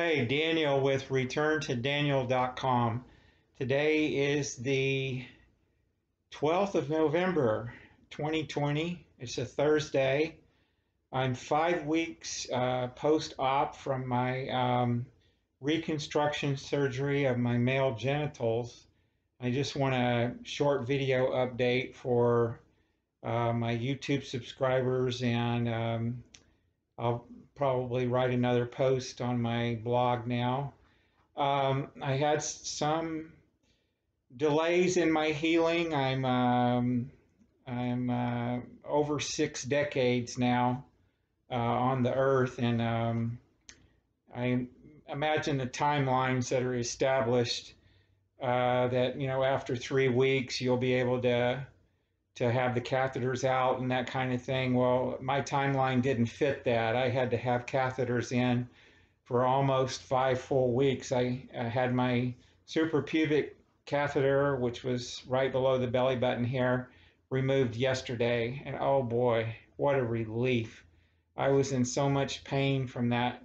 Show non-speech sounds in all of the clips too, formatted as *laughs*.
Hey, Daniel with ReturnToDaniel.com. Today is the 12th of November, 2020. It's a Thursday. I'm five weeks uh, post op from my um, reconstruction surgery of my male genitals. I just want a short video update for uh, my YouTube subscribers, and um, I'll probably write another post on my blog now. Um, I had some delays in my healing. I'm um, I'm uh, over six decades now uh, on the earth, and um, I imagine the timelines that are established. Uh, that you know, after three weeks, you'll be able to to have the catheters out and that kind of thing. Well, my timeline didn't fit that. I had to have catheters in for almost five full weeks. I, I had my suprapubic catheter, which was right below the belly button here, removed yesterday. And oh boy, what a relief. I was in so much pain from that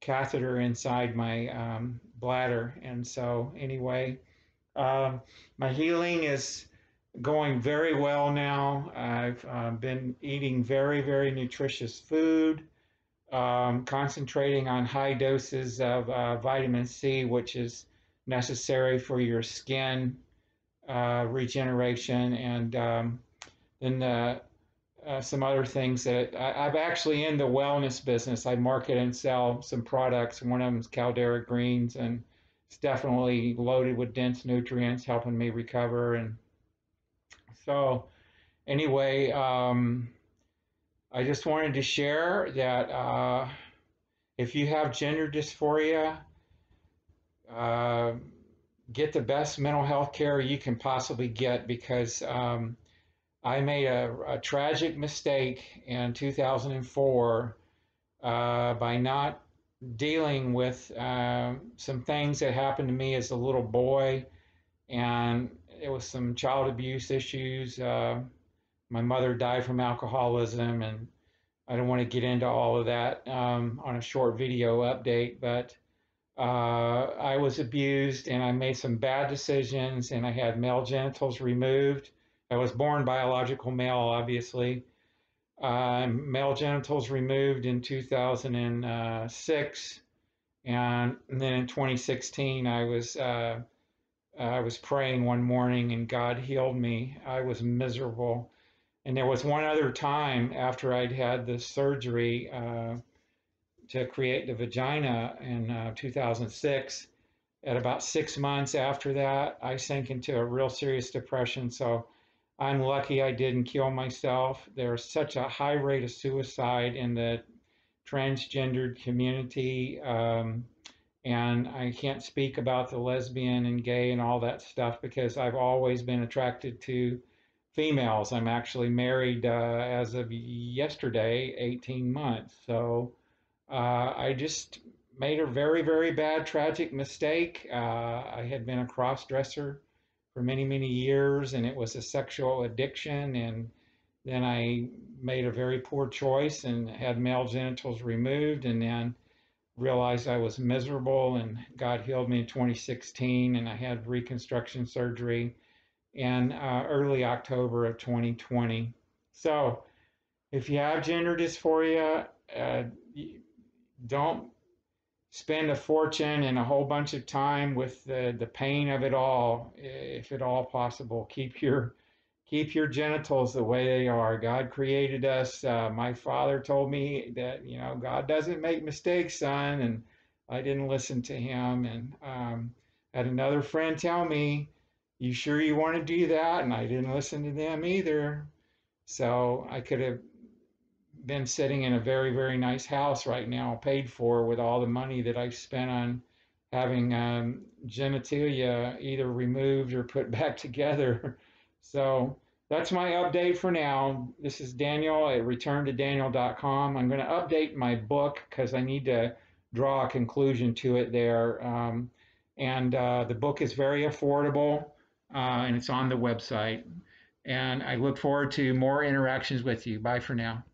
catheter inside my um, bladder. And so, anyway, um, my healing is going very well now. I've uh, been eating very, very nutritious food, um, concentrating on high doses of uh, vitamin C, which is necessary for your skin uh, regeneration, and um, then uh, some other things that I, am actually in the wellness business. I market and sell some products. One of them is Caldera Greens, and it's definitely loaded with dense nutrients, helping me recover and so, anyway, um, I just wanted to share that uh, if you have gender dysphoria, uh, get the best mental health care you can possibly get because um, I made a, a, tragic mistake in 2004 uh, by not dealing with uh, some things that happened to me as a little boy and there was some child abuse issues. Uh, my mother died from alcoholism, and I don't want to get into all of that um, on a short video update, but uh, I was abused and I made some bad decisions, and I had male genitals removed. I was born biological male, obviously. Uh, male genitals removed in 2006, and, and then in 2016, I was uh, I was praying one morning and God healed me. I was miserable. And there was one other time after I'd had the surgery uh, to create the vagina in uh, 2006. At about six months after that, I sank into a real serious depression. So I'm lucky I didn't kill myself. There's such a high rate of suicide in the transgendered community. Um, and I can't speak about the lesbian and gay and all that stuff because I've always been attracted to females. I'm actually married uh, as of yesterday, 18 months. So uh, I just made a very, very bad, tragic mistake. Uh, I had been a cross dresser for many, many years, and it was a sexual addiction. And then I made a very poor choice and had male genitals removed, and then realized I was miserable, and God healed me in 2016, and I had reconstruction surgery in uh, early October of 2020. So, if you have gender dysphoria, uh, don't spend a fortune and a whole bunch of time with the, the pain of it all, if at all possible. Keep your keep your genitals the way they are. God created us. Uh, my father told me that, you know, God doesn't make mistakes, son. And I didn't listen to him. And um, had another friend tell me, you sure you want to do that? And I didn't listen to them either. So I could have been sitting in a very, very nice house right now, paid for with all the money that I spent on having um, genitalia either removed or put *laughs* back together. So that's my update for now. This is Daniel at returntodaniel.com. I'm going to update my book because I need to draw a conclusion to it there. Um, and uh, the book is very affordable uh, and it's on the website. And I look forward to more interactions with you. Bye for now.